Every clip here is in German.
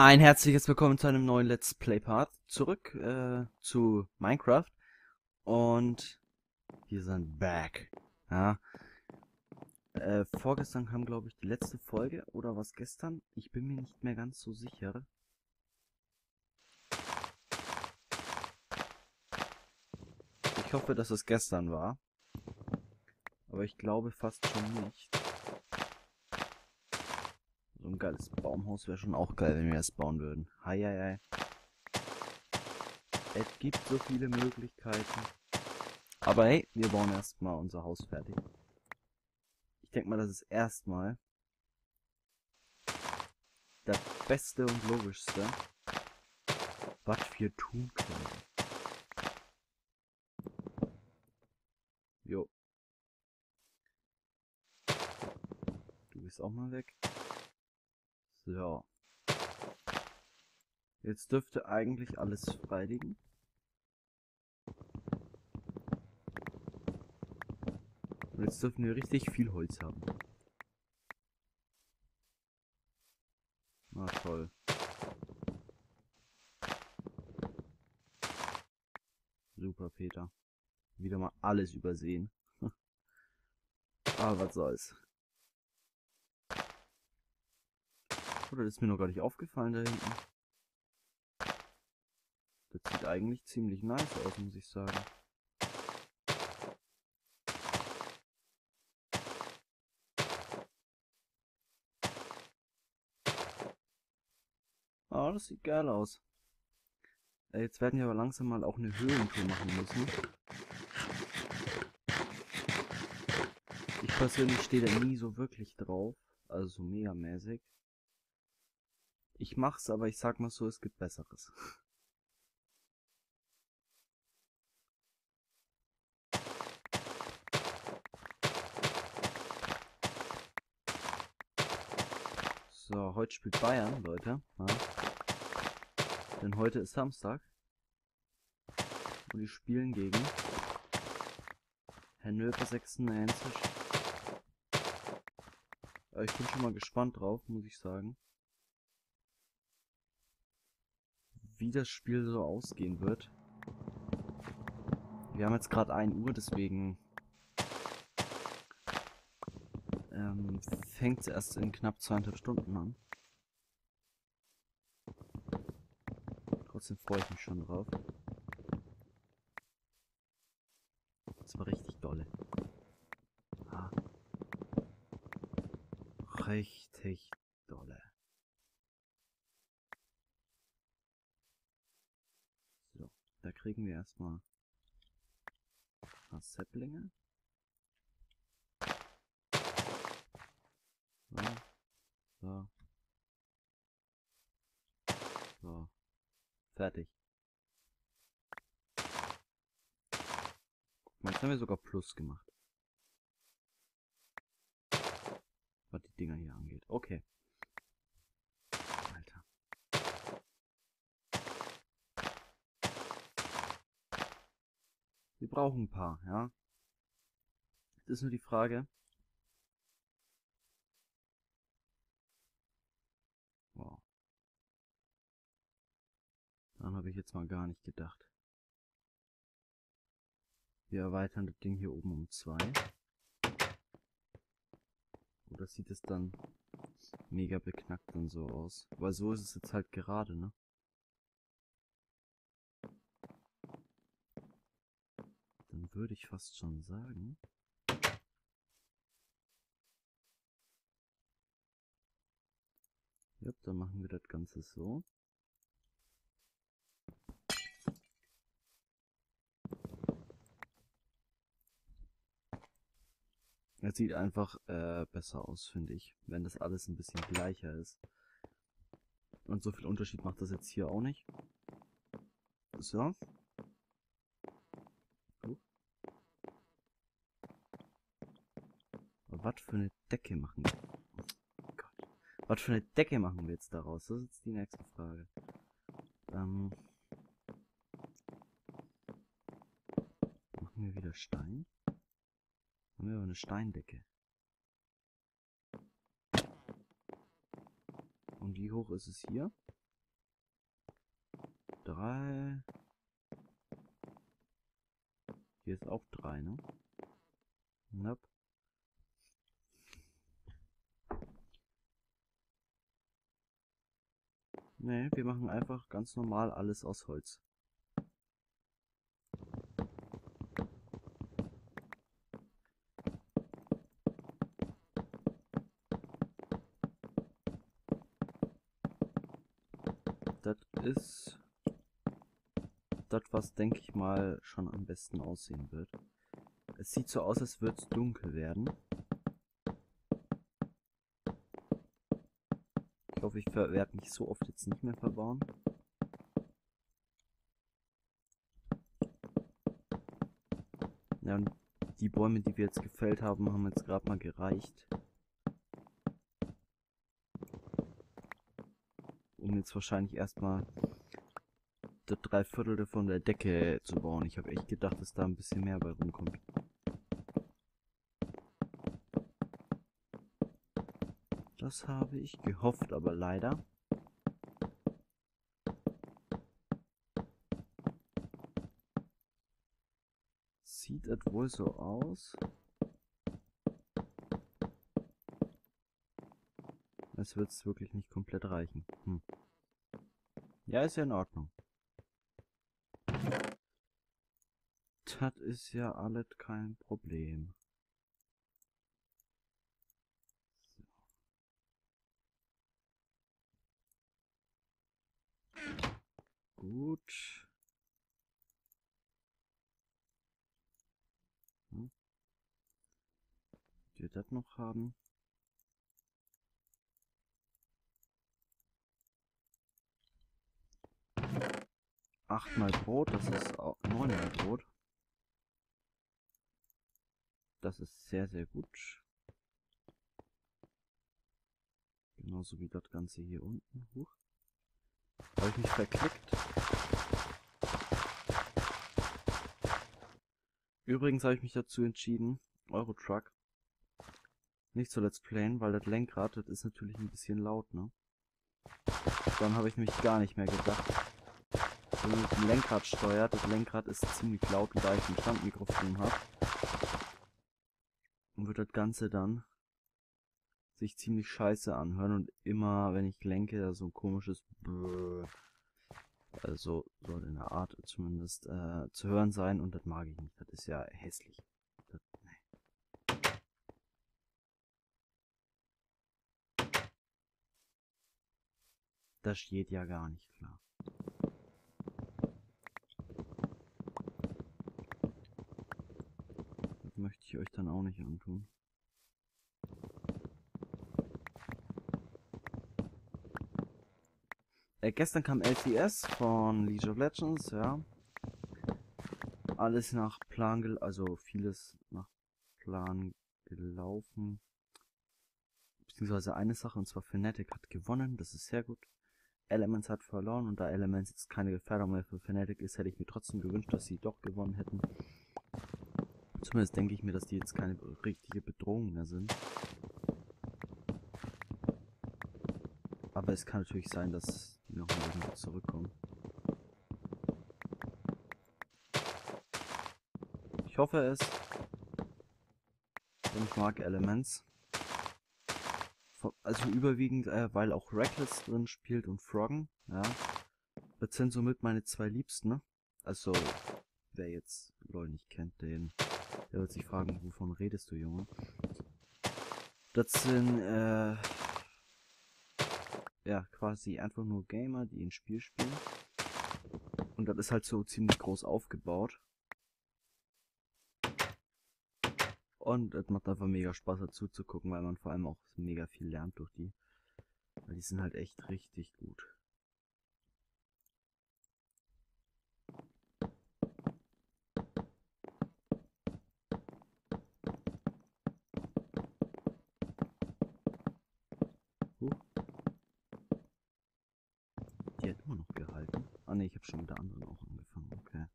Ein herzliches Willkommen zu einem neuen Let's Play Part. Zurück äh, zu Minecraft. Und wir sind back. Ja. Äh, vorgestern kam, glaube ich, die letzte Folge. Oder was gestern? Ich bin mir nicht mehr ganz so sicher. Ich hoffe, dass es gestern war. Aber ich glaube fast schon nicht. So ein geiles Baumhaus wäre schon auch geil, wenn wir es bauen würden. Heieiei. Es gibt so viele Möglichkeiten. Aber hey, wir bauen erstmal unser Haus fertig. Ich denke mal, das ist erstmal das Beste und Logischste, was wir tun können. Jo. Du bist auch mal weg. So. Jetzt dürfte eigentlich alles frei liegen. Und jetzt dürfen wir richtig viel Holz haben. Na toll. Super, Peter. Wieder mal alles übersehen. Aber was soll's. Oder ist mir noch gar nicht aufgefallen da hinten? Das sieht eigentlich ziemlich nice aus, muss ich sagen. Ah, oh, das sieht geil aus. Jetzt werden wir aber langsam mal auch eine Höhlentour machen müssen. Ich persönlich stehe da nie so wirklich drauf. Also so megamäßig. Ich mach's, aber ich sag mal so, es gibt Besseres. So, heute spielt Bayern, Leute. Ja. Denn heute ist Samstag. Und die spielen gegen Hannover 96. ich bin schon mal gespannt drauf, muss ich sagen. Wie das Spiel so ausgehen wird. Wir haben jetzt gerade 1 Uhr, deswegen ähm, fängt es erst in knapp zweieinhalb Stunden an. Trotzdem freue ich mich schon drauf. Das war richtig dolle. Ah. Richtig dolle. Da kriegen wir erstmal ein paar Säpplinge. So. So. So. Fertig. Jetzt haben wir sogar Plus gemacht. Was die Dinger hier angeht. Okay. Wir brauchen ein paar, ja. Das ist nur die Frage. Wow. Daran habe ich jetzt mal gar nicht gedacht. Wir erweitern das Ding hier oben um zwei. Oder sieht es dann mega beknackt dann so aus? Weil so ist es jetzt halt gerade, ne? Würde ich fast schon sagen. Ja, dann machen wir das Ganze so. Es sieht einfach äh, besser aus, finde ich, wenn das alles ein bisschen gleicher ist. Und so viel Unterschied macht das jetzt hier auch nicht. So. Was für eine Decke machen wir? Oh Gott. Was für eine Decke machen wir jetzt daraus? Das ist jetzt die nächste Frage. Ähm, machen wir wieder Stein? Haben wir aber eine Steindecke. Und wie hoch ist es hier? drei. Hier ist auch drei, ne? Nope. Ne, wir machen einfach ganz normal alles aus Holz. Das ist das, was denke ich mal schon am besten aussehen wird. Es sieht so aus, als würde es dunkel werden. Hoffe, ich werde mich so oft jetzt nicht mehr verbauen. Ja, und die Bäume, die wir jetzt gefällt haben, haben jetzt gerade mal gereicht. Um jetzt wahrscheinlich erstmal das Dreiviertel von der Decke zu bauen. Ich habe echt gedacht, dass da ein bisschen mehr bei rumkommt. Das habe ich gehofft, aber leider. Sieht es wohl so aus. Als wird es wirklich nicht komplett reichen. Hm. Ja, ist ja in Ordnung. Das ist ja alles kein Problem. Gut. Hm. Wir das noch haben. Achtmal Brot, das ist neunmal Brot. Das ist sehr, sehr gut. Genauso wie das Ganze hier unten. Huch. Habe ich mich verklickt. Übrigens habe ich mich dazu entschieden, Eurotruck nicht zu Let's Playen, weil das Lenkrad, das ist natürlich ein bisschen laut, ne? Dann habe ich mich gar nicht mehr gedacht. Mit dem Lenkrad steuert, das Lenkrad ist ziemlich laut und da ich ein Standmikrofon habe, wird das Ganze dann sich ziemlich scheiße anhören und immer, wenn ich lenke, so ein komisches Brrr, also soll in der Art zumindest äh, zu hören sein und das mag ich nicht. Das ist ja hässlich. Das, nee. das geht ja gar nicht klar. Das möchte euch dann auch nicht antun. Äh, gestern kam LTS von League of Legends, ja. Alles nach Plan, also vieles nach Plan gelaufen. Beziehungsweise eine Sache, und zwar Fnatic hat gewonnen, das ist sehr gut. Elements hat verloren und da Elements jetzt keine Gefährdung mehr für Fnatic ist, hätte ich mir trotzdem gewünscht, dass sie doch gewonnen hätten. Zumindest denke ich mir, dass die jetzt keine richtige Bedrohung mehr sind. Aber es kann natürlich sein, dass die nochmal irgendwie zurückkommen. Ich hoffe es. Denn ich mag Elements. Also überwiegend, äh, weil auch Reckless drin spielt und Froggen, ja. Das sind somit meine zwei Liebsten, ne? Also, wer jetzt LOL nicht kennt, den, der wird sich fragen, wovon redest du, Junge? Das sind, äh, ja, quasi einfach nur Gamer, die ein Spiel spielen. Und das ist halt so ziemlich groß aufgebaut. Und es macht einfach mega Spaß dazu zu gucken, weil man vor allem auch mega viel lernt durch die. Weil die sind halt echt richtig gut. Ne, ich habe schon mit der anderen auch angefangen. Okay.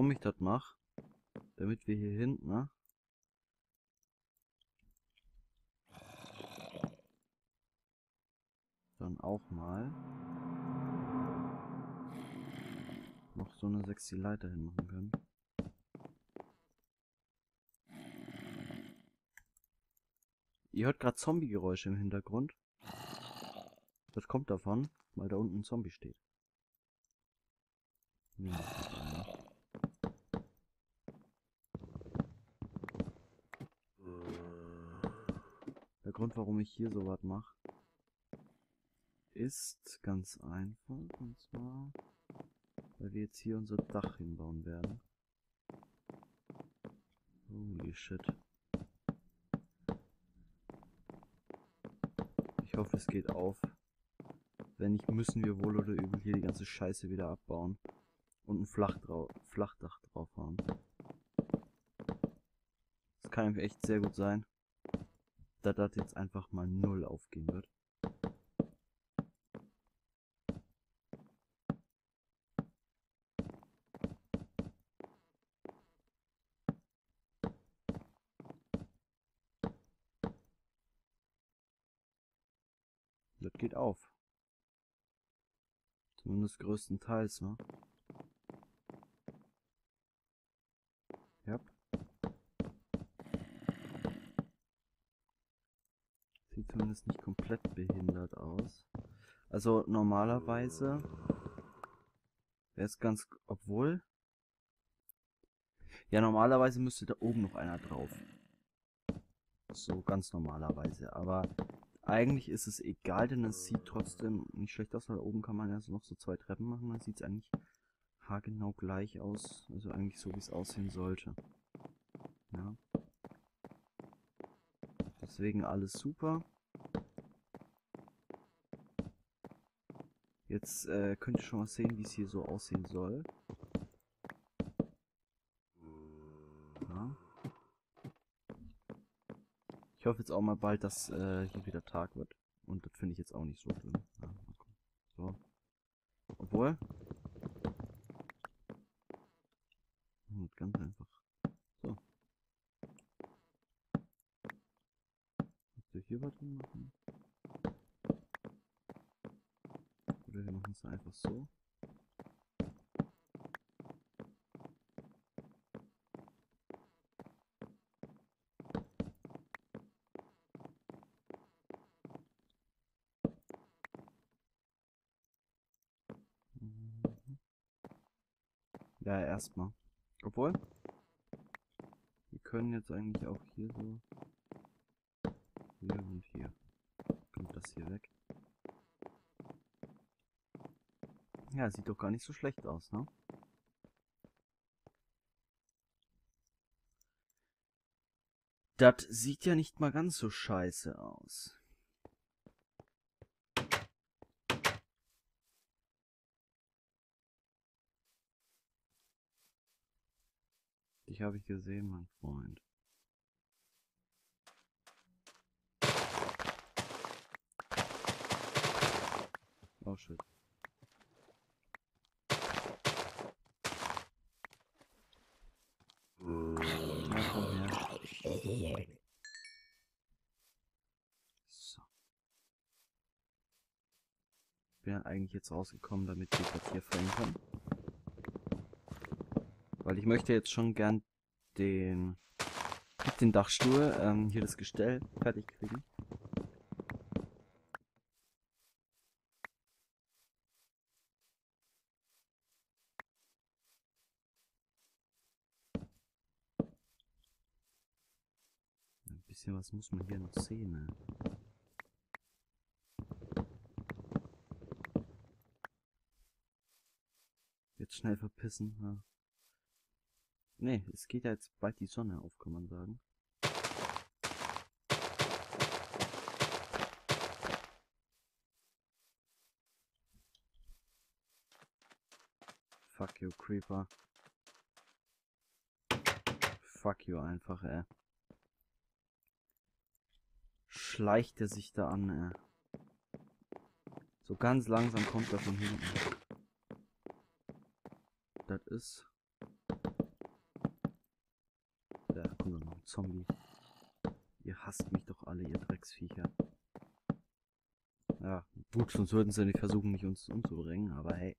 warum ich das mache. Damit wir hier hinten, ne? Dann auch mal noch so eine sexy Leiter hinmachen können. Ihr hört gerade Zombie-Geräusche im Hintergrund. Das kommt davon, weil da unten ein Zombie steht. Nee, Der Grund, warum ich hier so was mache, ist ganz einfach. Und zwar, weil wir jetzt hier unser Dach hinbauen werden. Holy shit. Ich hoffe, es geht auf. Wenn nicht, müssen wir wohl oder übel hier die ganze Scheiße wieder abbauen. Und ein Flachdra Flachdach drauf haben. Das kann nämlich echt sehr gut sein, dass das jetzt einfach mal null aufgehen wird. Das geht auf. Zumindest größtenteils, ne? Ja. Sieht zumindest nicht komplett behindert aus. Also normalerweise wäre es ganz... Obwohl... Ja, normalerweise müsste da oben noch einer drauf. So ganz normalerweise. Aber eigentlich ist es egal, denn es sieht trotzdem nicht schlecht aus, weil da oben kann man ja so noch so zwei Treppen machen, dann sieht es eigentlich haargenau gleich aus, also eigentlich so, wie es aussehen sollte. Ja. Deswegen alles super. Jetzt äh, könnt ihr schon mal sehen, wie es hier so aussehen soll. Ich hoffe jetzt auch mal bald, dass äh, hier wieder Tag wird. Und das finde ich jetzt auch nicht so schlimm. Ja, so. Obwohl. Und ganz einfach. So. Kannst du hier was machen? Oder wir machen es einfach so. Ja, erstmal. Obwohl. Wir können jetzt eigentlich auch hier so. Hier und hier. Kommt das hier weg. Ja, sieht doch gar nicht so schlecht aus, ne? Das sieht ja nicht mal ganz so scheiße aus. Dich habe ich gesehen, mein Freund. Oh shit. Ja, komm her. So. Ich bin eigentlich jetzt rausgekommen, damit wir das hier fällen können. Weil ich möchte jetzt schon gern den, den Dachstuhl, ähm, hier das Gestell fertig kriegen. Ein bisschen was muss man hier noch sehen, ne? Jetzt schnell verpissen, ja. Ne, es geht ja jetzt bald die Sonne auf, kann man sagen. Fuck you, Creeper. Fuck you einfach, ey schleicht er sich da an, ey. So ganz langsam kommt er von hinten. Das ist. Da kommt noch ein Zombie. Ihr hasst mich doch alle, ihr Drecksviecher. Ja, gut, sonst würden sie nicht versuchen, mich uns umzubringen, aber hey.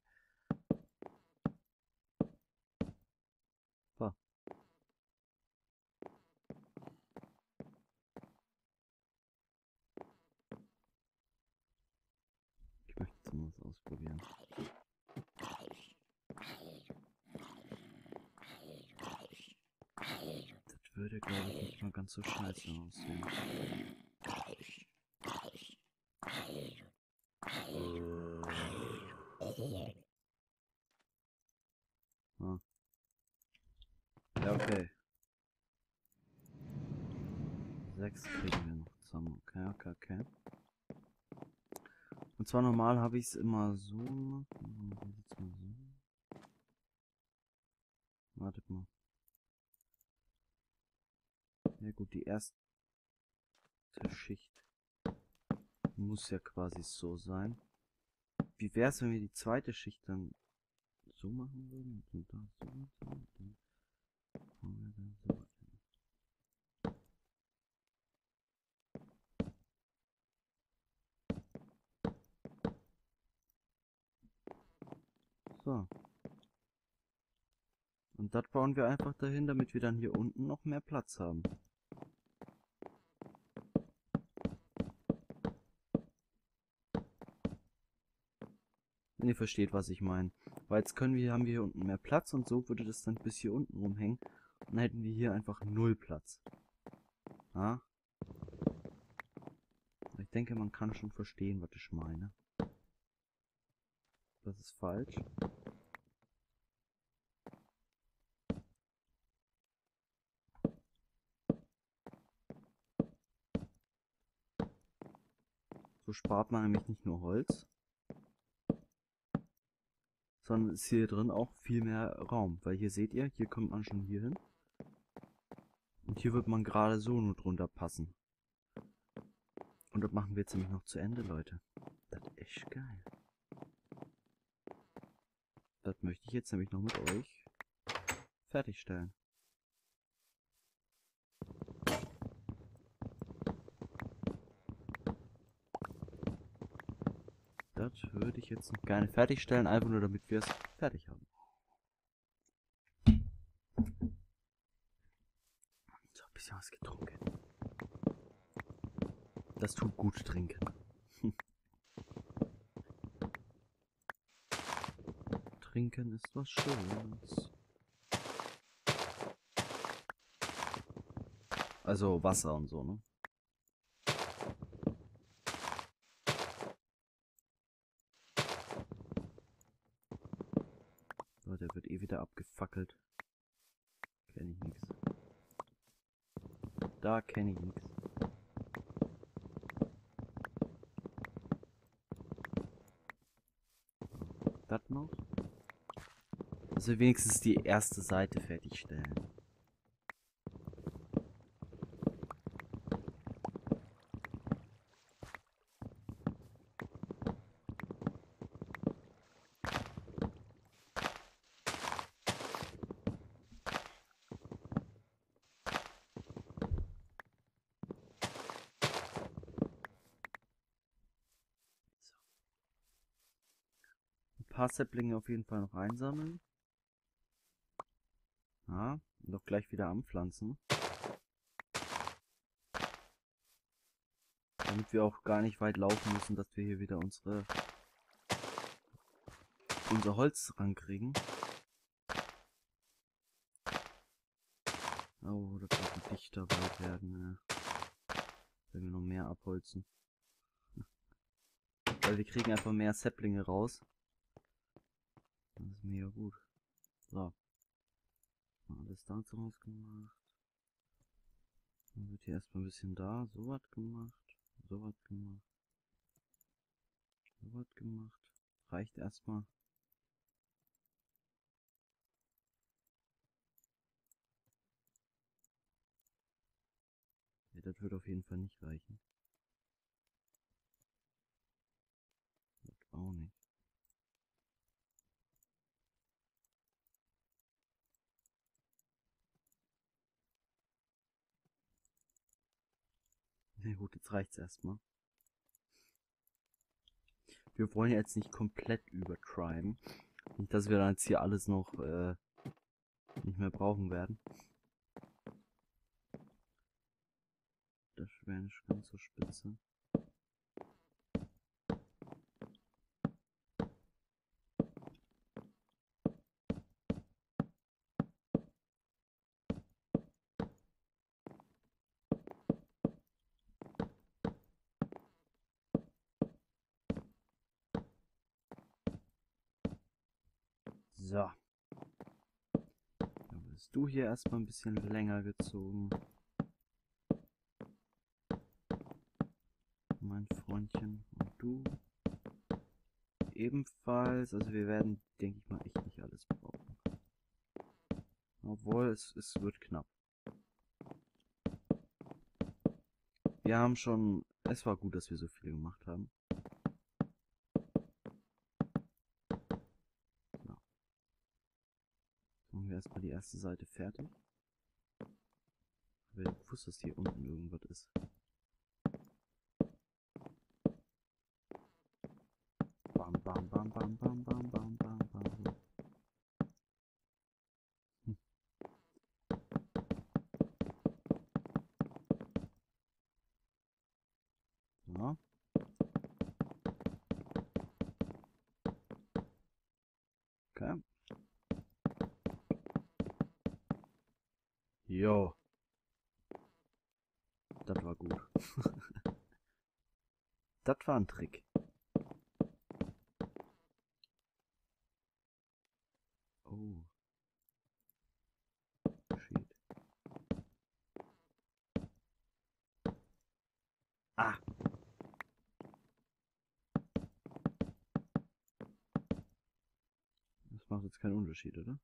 Würde, glaube ich, nicht mal ganz so scheiße aussehen. Ah. Ja, okay. Sechs kriegen wir noch zusammen. Okay, okay, okay. Und zwar normal habe ich es immer so gemacht. Jetzt mal so. Wartet mal. Ja gut, die erste Schicht muss ja quasi so sein. Wie wäre es, wenn wir die zweite Schicht dann so machen würden? Und da so und so und das bauen wir einfach dahin, damit wir dann hier unten noch mehr Platz haben. Ihr versteht, was ich meine. Weil jetzt können wir, haben wir hier unten mehr Platz und so würde das dann bis hier unten rumhängen. Und dann hätten wir hier einfach null Platz. Ja? Ich denke, man kann schon verstehen, was ich meine. Das ist falsch. So spart man nämlich nicht nur Holz, sondern ist hier drin auch viel mehr Raum. Weil hier seht ihr, hier kommt man schon hier hin. Und hier wird man gerade so nur drunter passen. Und das machen wir jetzt nämlich noch zu Ende, Leute. Das ist echt geil. Das möchte ich jetzt nämlich noch mit euch fertigstellen. Das würde ich jetzt noch gerne fertigstellen, einfach nur damit wir es fertig haben. So, ein bisschen was getrunken. Das tut gut trinken. Trinken ist was Schönes. Also Wasser und so, ne? So, der wird eh wieder abgefackelt. Kenne ich nix. Da kenne ich nix. Das noch? Also wenigstens die erste Seite fertigstellen. Säpplinge auf jeden Fall noch einsammeln. Ja, und auch gleich wieder anpflanzen. Damit wir auch gar nicht weit laufen müssen, dass wir hier wieder unsere unser Holz rankriegen. Oh, das wird ein dichter Wald werden, ja. Wenn wir noch mehr abholzen. Weil wir kriegen einfach mehr Säpplinge raus. Das ist mega gut. So. Alles dazu rausgemacht. Dann wird hier erstmal ein bisschen da, so was gemacht, so was gemacht, so was gemacht. Reicht erstmal. Ja, das wird auf jeden Fall nicht reichen. Das auch nicht. Na gut, jetzt reicht's erstmal. Wir wollen jetzt nicht komplett übertreiben. Nicht, dass wir dann jetzt hier alles noch äh, nicht mehr brauchen werden. Das wäre nicht ganz so spitze. So. Bist du hier erstmal ein bisschen länger gezogen. Mein Freundchen. Und du ebenfalls. Also wir werden, denke ich mal, echt nicht alles brauchen. Obwohl, es, es wird knapp. Wir haben schon... Es war gut, dass wir so viel gemacht haben. Machen wir erstmal die erste Seite fertig. Weil ich wusste, dass hier unten irgendwas ist. Jo. Das war gut. das war ein Trick. Oh. Shit. Ah. Das macht jetzt keinen Unterschied, oder?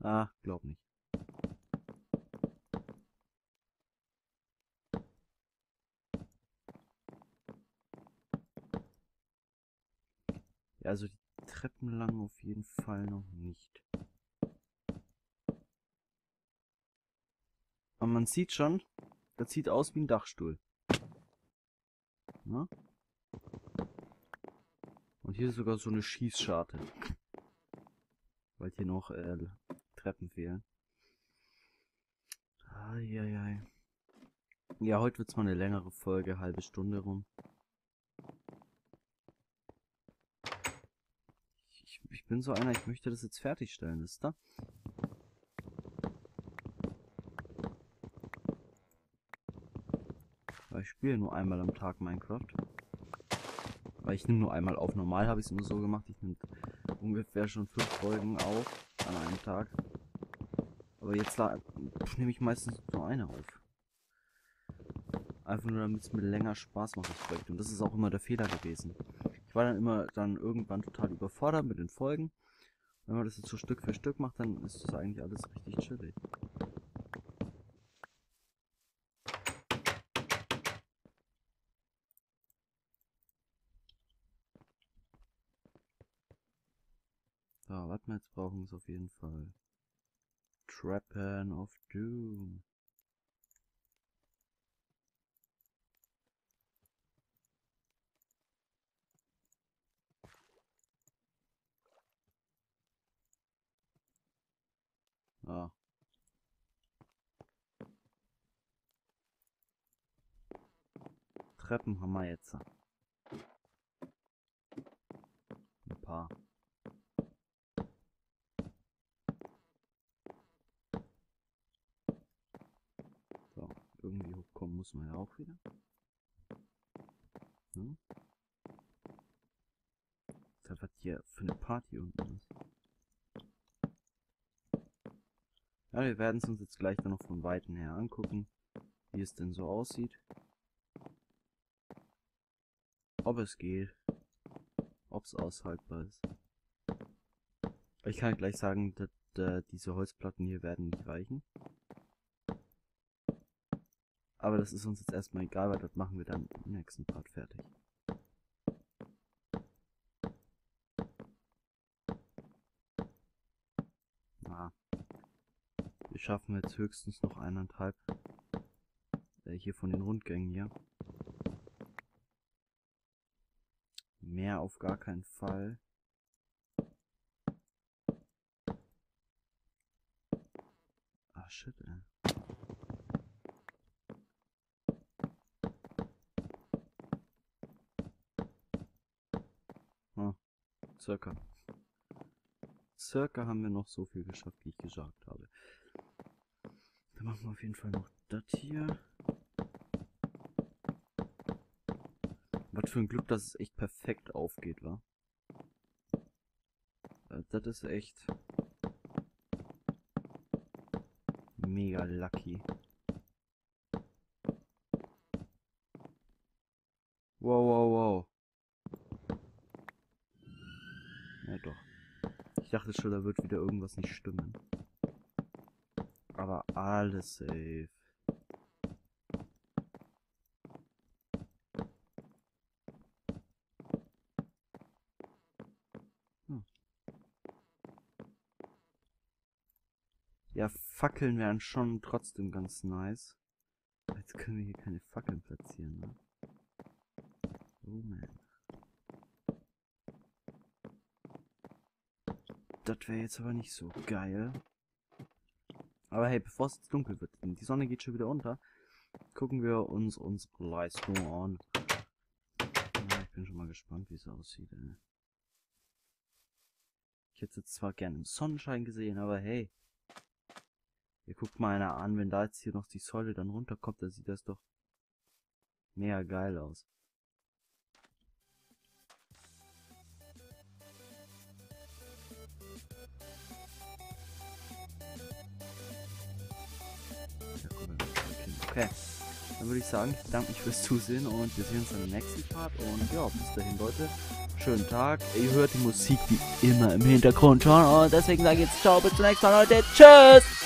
Ah, glaub nicht. Ja, also die Treppen lang auf jeden Fall noch nicht. Aber man sieht schon, das sieht aus wie ein Dachstuhl. Na? Und hier ist sogar so eine Schießscharte. Weil hier noch äh, Treppen fehlen. Eieiei. Ja, heute wird's mal eine längere Folge, halbe Stunde rum. Ich, bin so einer, ich möchte das jetzt fertigstellen, ist da? Weil ich spiele nur einmal am Tag Minecraft. Weil ich nehme nur einmal auf. Normal habe ich es immer so gemacht, ich nehme ungefähr schon fünf Folgen auf an einem Tag. Aber jetzt nehme ich meistens nur eine auf. Einfach nur damit es mir länger Spaß macht. Und das ist auch immer der Fehler gewesen. Ich war dann immer dann irgendwann total überfordert mit den Folgen. Wenn man das jetzt so Stück für Stück macht, dann ist das eigentlich alles richtig chillig. So, was wir jetzt brauchen, ist auf jeden Fall Trappen of Doom. Ah. Treppen haben wir jetzt. Ein paar. So, irgendwie hochkommen muss man ja auch wieder. Hm? Das was hier für eine Party unten ist. Ja, wir werden es uns jetzt gleich dann noch von Weitem her angucken, wie es denn so aussieht. Ob es geht. Ob es aushaltbar ist. Ich kann gleich sagen, dass äh, diese Holzplatten hier werden nicht reichen. Aber das ist uns jetzt erstmal egal, weil das machen wir dann im nächsten Part fertig. Ah. Wir schaffen jetzt höchstens noch eineinhalb. hier von den Rundgängen hier. Mehr auf gar keinen Fall. Ah, shit, ey. Oh, circa. Circa haben wir noch so viel geschafft, wie ich gesagt habe. Dann machen wir auf jeden Fall noch das hier. Was für ein Glück, dass es echt perfekt aufgeht, wa? Äh, das ist echt mega lucky. Wow, wow, wow. Ja doch. Ich dachte schon, da wird wieder irgendwas nicht stimmen. Aber alles safe. Hm. Ja, Fackeln wären schon trotzdem ganz nice. Jetzt können wir hier keine Fackeln platzieren, ne? Oh man. Das wäre jetzt aber nicht so geil. Aber hey, bevor es jetzt dunkel wird, die Sonne geht schon wieder unter, gucken wir uns unsere Leistung an. Ich bin schon mal gespannt, wie es aussieht. Ey. Ich hätte es zwar gerne im Sonnenschein gesehen, aber hey. Ihr guckt mal einer an, wenn da jetzt hier noch die Säule dann runterkommt, dann sieht das doch mega geil aus. Okay. Dann würde ich sagen, ich bedanke mich fürs Zusehen und wir sehen uns dann im nächsten Part. Und ja, bis dahin, Leute. Schönen Tag. Ihr hört die Musik wie immer im Hintergrund schon. Und deswegen sage ich jetzt ciao, bis zum nächsten Mal, Leute. Tschüss!